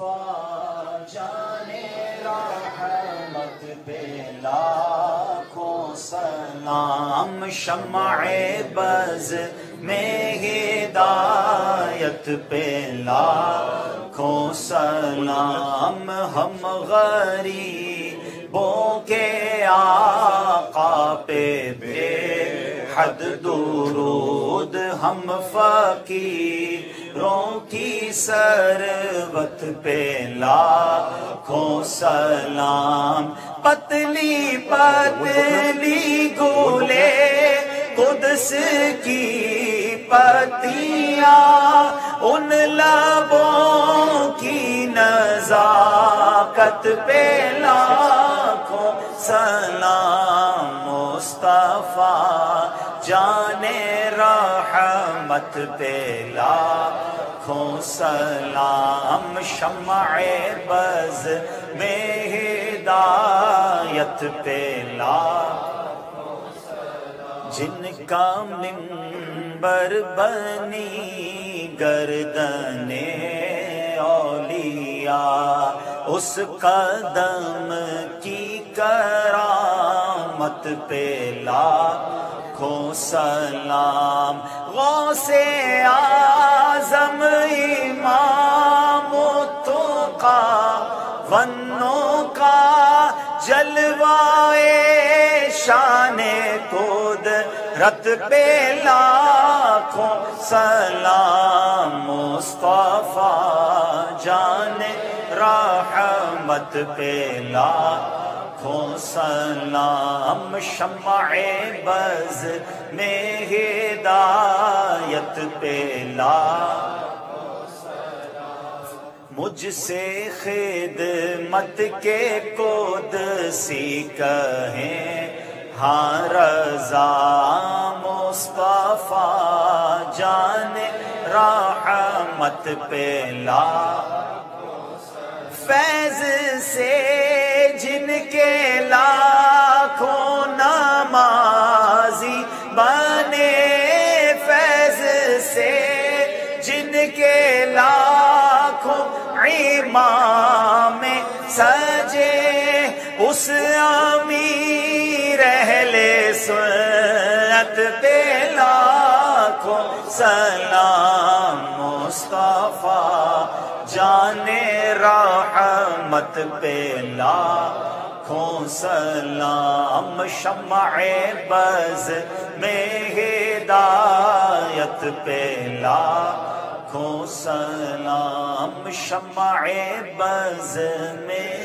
مصطفیٰ جانے رحمت پہ لاکھوں سلام شمع بز میں ہدایت پہ لاکھوں سلام ہم غریبوں کے آقا پہ بے حد درود ہم فقیروں کی سروت پہ لاکھوں سلام پتلی پتلی گولے قدس کی پتیاں ان لبوں کی نزاکت پہ لاکھوں سلام مصطفیٰ جانے رحمت پہ لاکھوں سلام شمع بز میں ہدایت پہ لاکھوں جن کا منبر بنی گردن اولیاء، اس قدم کی کرامت پہ لاکھوں سلام غوث آزم امام تو کا ونوں کا جلوائے شان کود رت پہ لاکھوں سلام، مصطفیٰ جان رحمت پہ لاکھوں سلام شمع بز میں ہدایت پہ لاکھوں مجھ سے خدمت کے کود سی کہیں ہاں رضا مصطفیٰ جان رحمت پہ لا۔ امام سجے اس امیر اہل سنت پہ لاکھوں سلام مصطفیٰ جانے رحمت پہ لاکھوں سلام شمع بز میں ہدایت پہ لاکھوں سلام شمع بز میں